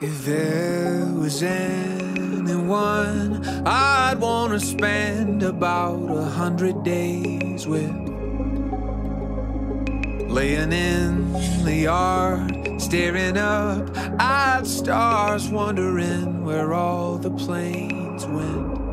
If there was anyone I'd wanna spend about a hundred days with Laying in the yard, staring up at stars Wondering where all the planes went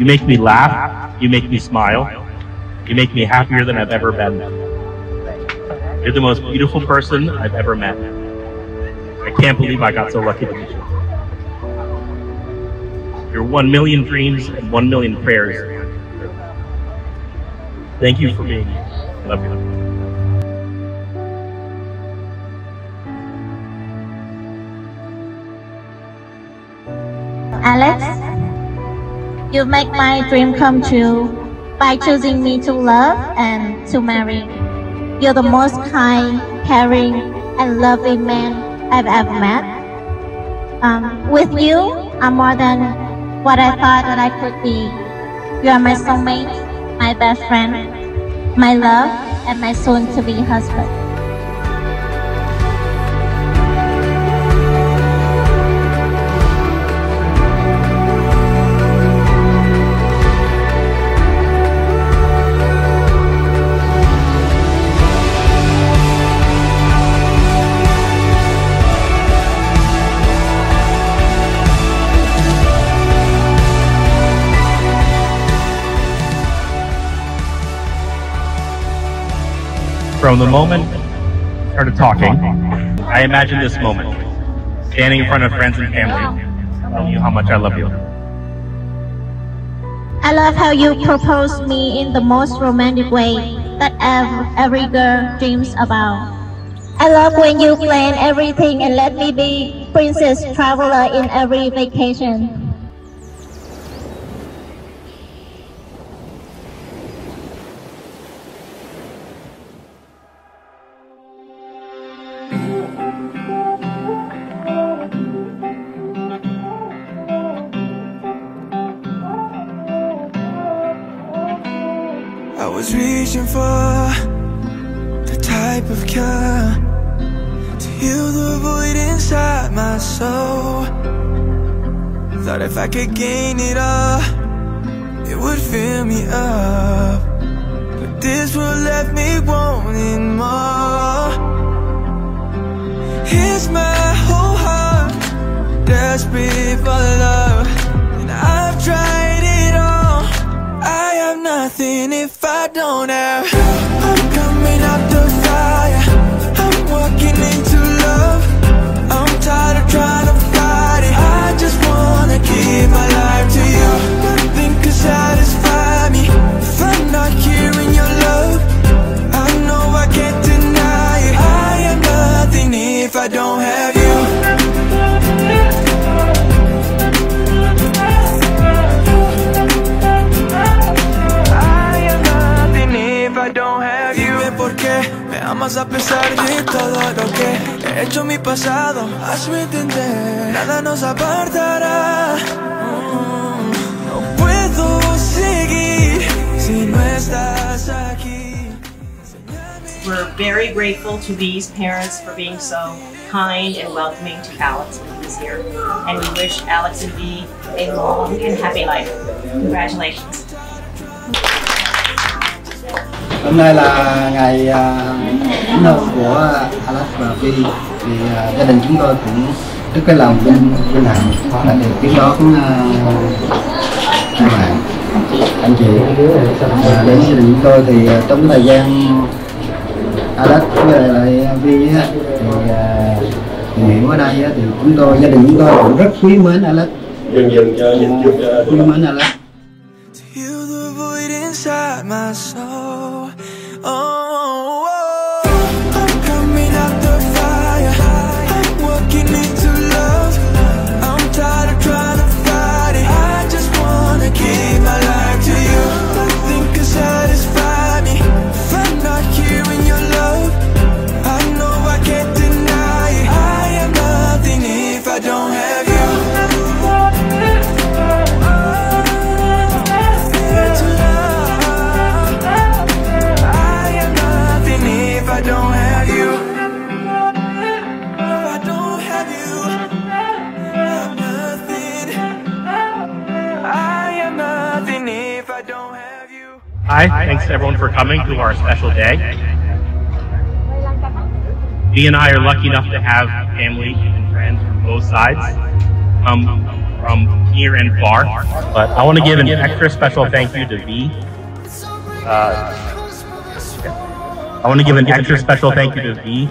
You make me laugh. You make me smile. You make me happier than I've ever been. You're the most beautiful person I've ever met. I can't believe I got so lucky to meet you. You're one million dreams and one million prayers. Thank you for being. I love you. Alex, you make my dream come true by choosing me to love and to marry. You're the most kind, caring, and loving man I've ever met. Um, with you, I'm more than what I thought that I could be. You are my soulmate, my best friend, my love, and my soon-to-be husband. From the moment we started talking, I imagined this moment. Standing in front of friends and family, telling you how much I love you. I love how you proposed me in the most romantic way that ev- every girl dreams about. I love when you plan everything and let me be princess traveler in every vacation. Was reaching for the type of cure to heal the void inside my soul. Thought if I could gain it all, it would fill me up. But this world left me wanting more. Here's my whole heart, desperate for love, don't me amas a pesar de todo lo que he hecho en mi pasado. Hazme entender, nada nos apartará. Mm, No puedo seguir si no estás aquí. We're very grateful to these parents for being so kind and welcoming to Alex when he's here. And we wish Alex and Vi a long and happy life. Congratulations. Hôm nay là ngày à, đính hôn của Alex và Vi thì à, gia đình chúng tôi cũng rất cái lòng vinh vinh hạnh là được tiếp đón à, hai bạn anh chị à, đến gia đình chúng tôi thì à, trong thời gian Alex với lại Vi á, thì à, tìm hiểu ở đây thì chúng tôi gia đình chúng tôi cũng rất quý mến Alex dừng dừng cho nhìn À, quý mến Alex my soul. Oh. Hi, thanks everyone for coming to our special day. Vi and I are lucky enough to have family and friends from both sides, from near and far. But I want to give an extra special thank you to Vi. Uh, I want to give an extra special thank you to Vi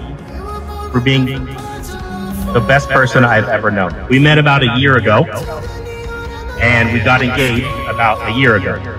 for being the best person I've ever known. We met about a year ago, and we got engaged about a year ago.